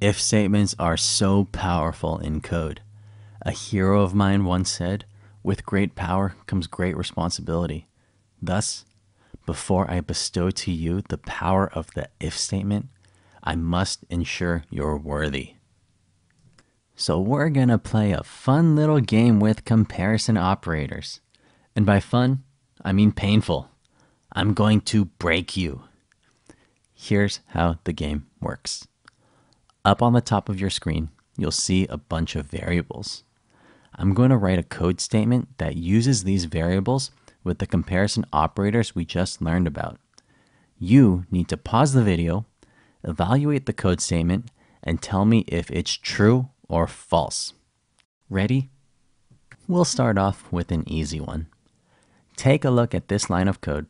If statements are so powerful in code. A hero of mine once said, With great power comes great responsibility. Thus, before I bestow to you the power of the if statement, I must ensure you're worthy. So, we're going to play a fun little game with comparison operators. And by fun, I mean painful. I'm going to break you. Here's how the game works. Up on the top of your screen, you'll see a bunch of variables. I'm going to write a code statement that uses these variables with the comparison operators we just learned about. You need to pause the video, evaluate the code statement, and tell me if it's true or false. Ready? We'll start off with an easy one. Take a look at this line of code,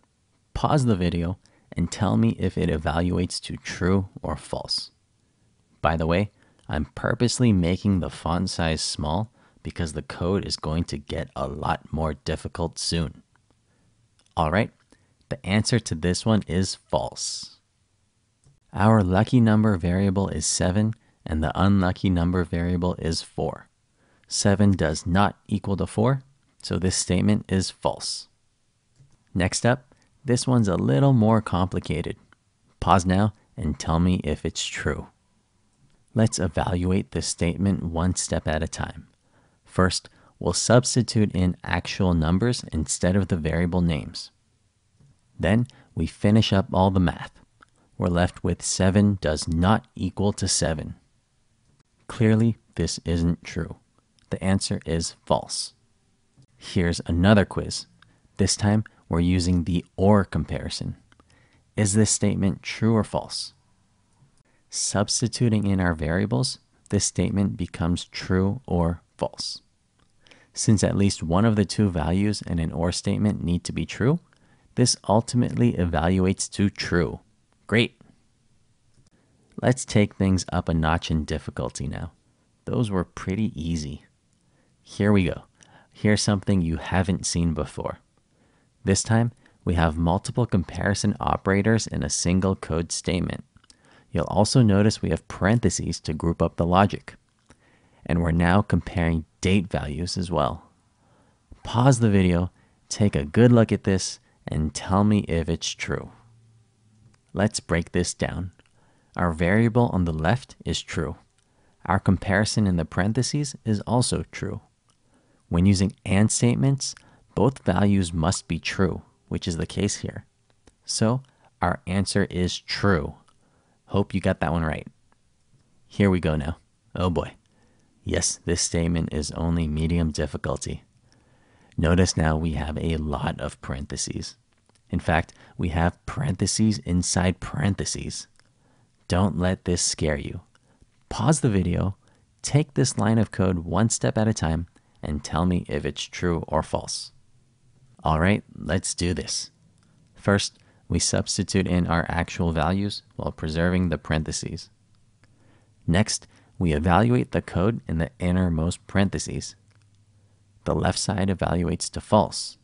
pause the video, and tell me if it evaluates to true or false. By the way, I'm purposely making the font size small because the code is going to get a lot more difficult soon. All right, the answer to this one is false. Our lucky number variable is 7 and the unlucky number variable is 4. 7 does not equal to 4, so this statement is false. Next up, this one's a little more complicated. Pause now and tell me if it's true. Let's evaluate this statement one step at a time. First, we'll substitute in actual numbers instead of the variable names. Then we finish up all the math. We're left with 7 does not equal to 7. Clearly, this isn't true. The answer is false. Here's another quiz. This time, we're using the OR comparison. Is this statement true or false? Substituting in our variables, this statement becomes true or false. Since at least one of the two values in an OR statement need to be true, this ultimately evaluates to true. Great. Let's take things up a notch in difficulty now. Those were pretty easy. Here we go. Here's something you haven't seen before. This time, we have multiple comparison operators in a single code statement. You'll also notice we have parentheses to group up the logic. And we're now comparing date values as well. Pause the video, take a good look at this, and tell me if it's true. Let's break this down. Our variable on the left is true. Our comparison in the parentheses is also true. When using AND statements, both values must be true, which is the case here. So our answer is true. Hope you got that one right. Here we go now. Oh boy. Yes, this statement is only medium difficulty. Notice now we have a lot of parentheses. In fact, we have parentheses inside parentheses. Don't let this scare you. Pause the video, take this line of code one step at a time, and tell me if it's true or false. All right, let's do this. First, we substitute in our actual values while preserving the parentheses. Next, we evaluate the code in the innermost parentheses. The left side evaluates to false.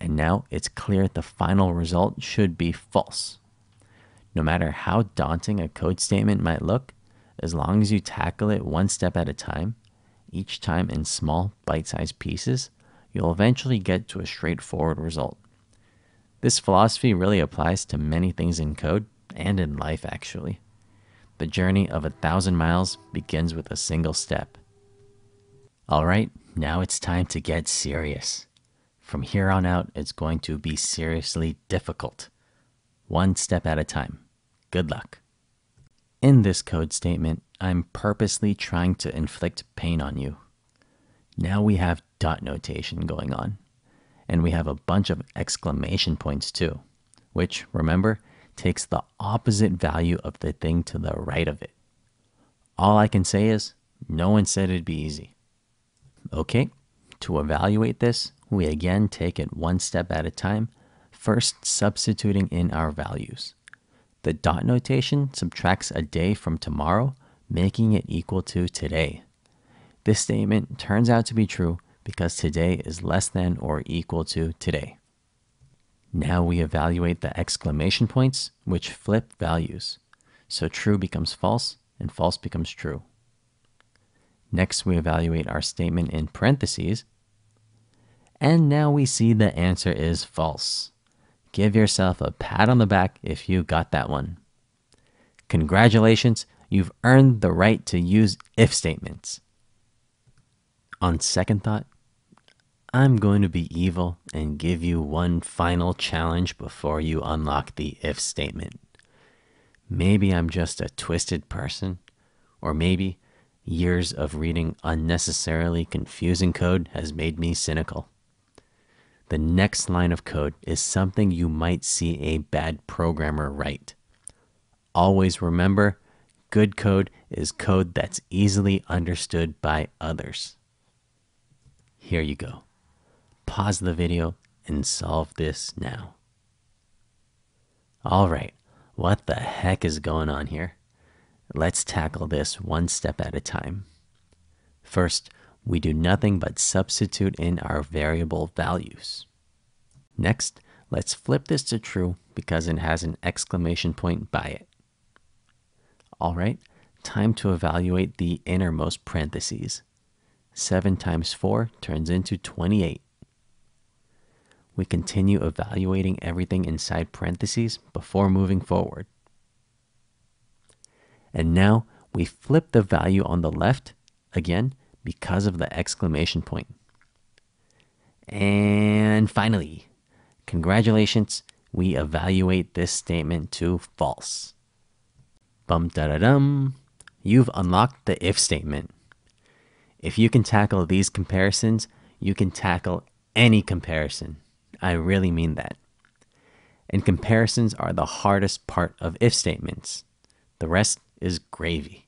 And now it's clear the final result should be false. No matter how daunting a code statement might look, as long as you tackle it one step at a time, each time in small bite sized pieces, you'll eventually get to a straightforward result. This philosophy really applies to many things in code and in life, actually. The journey of a thousand miles begins with a single step. All right, now it's time to get serious. From here on out, it's going to be seriously difficult. One step at a time. Good luck. In this code statement, I'm purposely trying to inflict pain on you. Now we have dot notation going on and we have a bunch of exclamation points too, which, remember, takes the opposite value of the thing to the right of it. All I can say is, no one said it'd be easy. Okay, to evaluate this, we again take it one step at a time, first substituting in our values. The dot notation subtracts a day from tomorrow, making it equal to today. This statement turns out to be true because today is less than or equal to today. Now we evaluate the exclamation points, which flip values. So true becomes false and false becomes true. Next, we evaluate our statement in parentheses. And now we see the answer is false. Give yourself a pat on the back if you got that one. Congratulations, you've earned the right to use if statements. On second thought, I'm going to be evil and give you one final challenge before you unlock the if statement. Maybe I'm just a twisted person, or maybe years of reading unnecessarily confusing code has made me cynical. The next line of code is something you might see a bad programmer write. Always remember good code is code that's easily understood by others. Here you go. Pause the video and solve this now. All right, what the heck is going on here? Let's tackle this one step at a time. First, we do nothing but substitute in our variable values. Next, let's flip this to true because it has an exclamation point by it. All right, time to evaluate the innermost parentheses. 7 times 4 turns into 28. We continue evaluating everything inside parentheses before moving forward. And now we flip the value on the left again because of the exclamation point. And finally, congratulations, we evaluate this statement to false. Bum da da dum. You've unlocked the if statement. If you can tackle these comparisons, you can tackle any comparison. I really mean that. And comparisons are the hardest part of if statements. The rest is gravy.